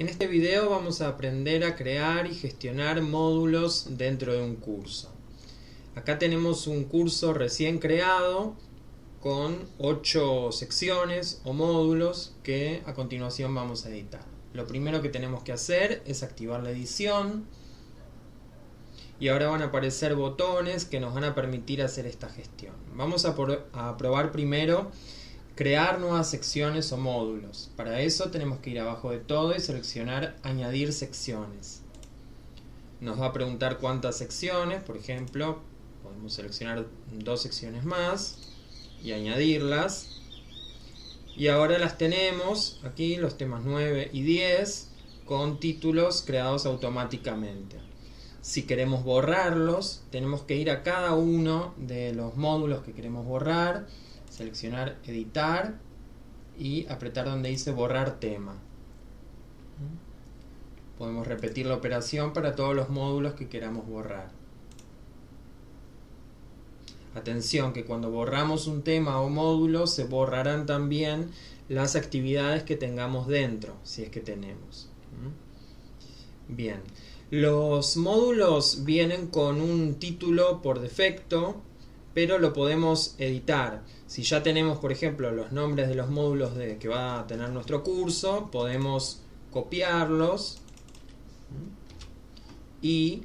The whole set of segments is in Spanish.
En este video vamos a aprender a crear y gestionar módulos dentro de un curso. Acá tenemos un curso recién creado con 8 secciones o módulos que a continuación vamos a editar. Lo primero que tenemos que hacer es activar la edición y ahora van a aparecer botones que nos van a permitir hacer esta gestión. Vamos a, a probar primero crear nuevas secciones o módulos. Para eso tenemos que ir abajo de todo y seleccionar añadir secciones. Nos va a preguntar cuántas secciones, por ejemplo, podemos seleccionar dos secciones más y añadirlas. Y ahora las tenemos aquí, los temas 9 y 10, con títulos creados automáticamente. Si queremos borrarlos, tenemos que ir a cada uno de los módulos que queremos borrar seleccionar editar y apretar donde dice borrar tema. Podemos repetir la operación para todos los módulos que queramos borrar. Atención que cuando borramos un tema o módulo se borrarán también las actividades que tengamos dentro, si es que tenemos. Bien, los módulos vienen con un título por defecto pero lo podemos editar. Si ya tenemos, por ejemplo, los nombres de los módulos que va a tener nuestro curso, podemos copiarlos y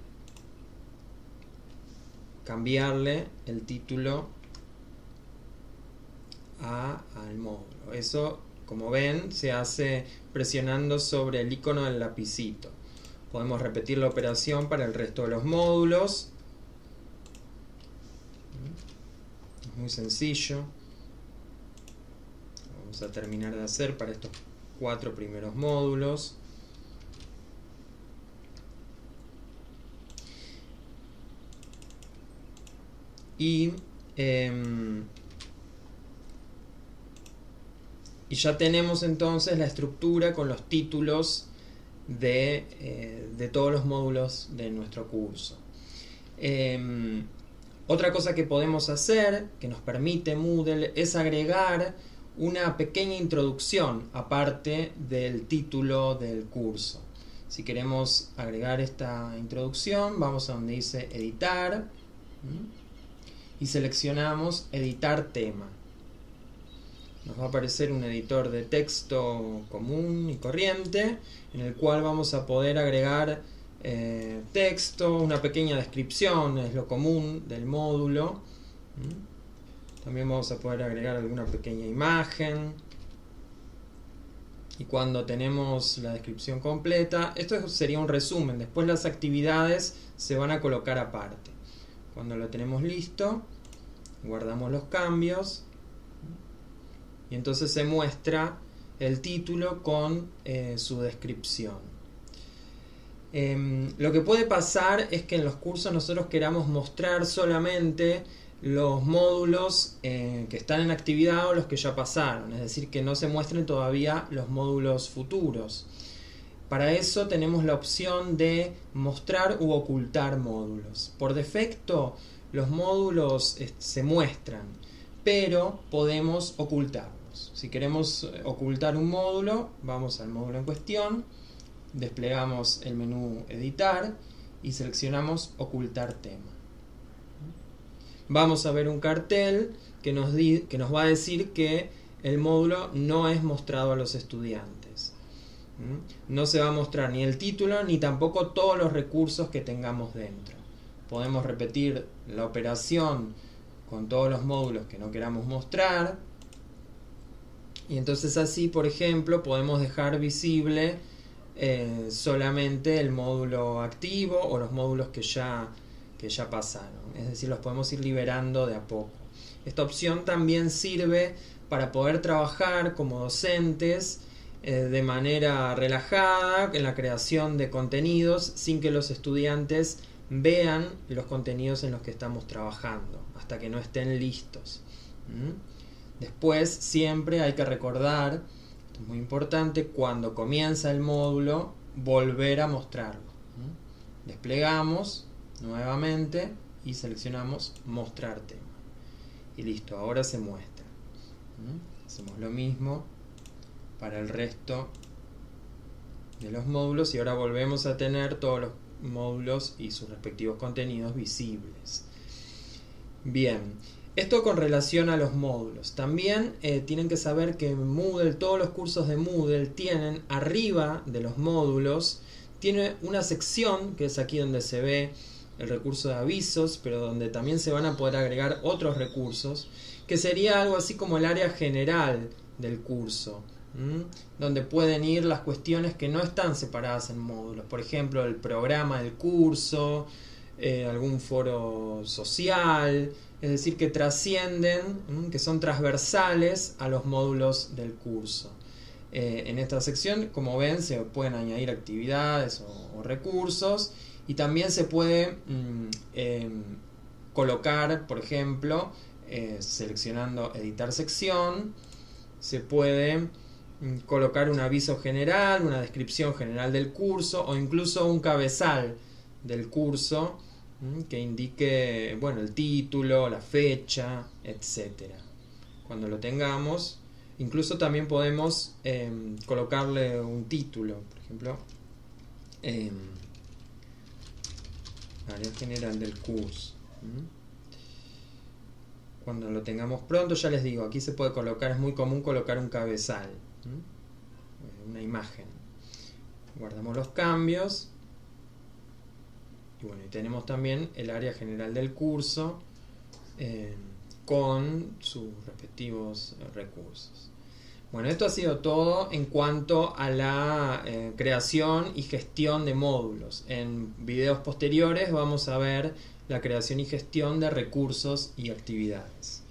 cambiarle el título al módulo. Eso, como ven, se hace presionando sobre el icono del lapicito. Podemos repetir la operación para el resto de los módulos muy sencillo. Vamos a terminar de hacer para estos cuatro primeros módulos. Y, em, y ya tenemos entonces la estructura con los títulos de, eh, de todos los módulos de nuestro curso. Em, otra cosa que podemos hacer, que nos permite Moodle, es agregar una pequeña introducción aparte del título del curso. Si queremos agregar esta introducción, vamos a donde dice editar y seleccionamos editar tema. Nos va a aparecer un editor de texto común y corriente en el cual vamos a poder agregar eh, texto, una pequeña descripción, es lo común del módulo. También vamos a poder agregar alguna pequeña imagen. Y cuando tenemos la descripción completa, esto sería un resumen. Después las actividades se van a colocar aparte. Cuando lo tenemos listo, guardamos los cambios. Y entonces se muestra el título con eh, su descripción. Em, lo que puede pasar es que en los cursos nosotros queramos mostrar solamente los módulos eh, que están en actividad o los que ya pasaron, es decir, que no se muestren todavía los módulos futuros. Para eso tenemos la opción de mostrar u ocultar módulos. Por defecto los módulos se muestran, pero podemos ocultarlos. Si queremos eh, ocultar un módulo, vamos al módulo en cuestión desplegamos el menú editar y seleccionamos ocultar tema. Vamos a ver un cartel que nos, que nos va a decir que el módulo no es mostrado a los estudiantes. ¿Mm? No se va a mostrar ni el título ni tampoco todos los recursos que tengamos dentro. Podemos repetir la operación con todos los módulos que no queramos mostrar. Y entonces así, por ejemplo, podemos dejar visible eh, solamente el módulo activo o los módulos que ya, que ya pasaron. Es decir, los podemos ir liberando de a poco. Esta opción también sirve para poder trabajar como docentes eh, de manera relajada en la creación de contenidos sin que los estudiantes vean los contenidos en los que estamos trabajando hasta que no estén listos. Después siempre hay que recordar es muy importante, cuando comienza el módulo, volver a mostrarlo. Desplegamos nuevamente y seleccionamos mostrar tema. Y listo, ahora se muestra. Hacemos lo mismo para el resto de los módulos y ahora volvemos a tener todos los módulos y sus respectivos contenidos visibles. Bien, esto con relación a los módulos. También eh, tienen que saber que Moodle, todos los cursos de Moodle tienen arriba de los módulos, tiene una sección que es aquí donde se ve el recurso de avisos, pero donde también se van a poder agregar otros recursos, que sería algo así como el área general del curso, donde pueden ir las cuestiones que no están separadas en módulos, por ejemplo, el programa del curso, eh, algún foro social, es decir, que trascienden, que son transversales a los módulos del curso. Eh, en esta sección, como ven, se pueden añadir actividades o, recursos y también se puede mm, em, colocar, por ejemplo, eh, seleccionando editar sección, se puede mm, colocar un aviso general, una descripción general del curso o incluso un cabezal del curso que indique bueno, el título, la fecha, etc. Cuando lo tengamos, incluso también podemos em, colocarle un título, por ejemplo, eh, área general del curso. Cuando lo tengamos pronto, ya les digo, aquí se puede colocar, es muy común colocar un cabezal, una imagen. Guardamos los cambios y bueno, tenemos también el área general del curso eh, con sus respectivos recursos. Bueno, esto ha sido todo en cuanto a la eh, creación y gestión de módulos. En videos posteriores vamos a ver la creación y gestión de recursos y actividades.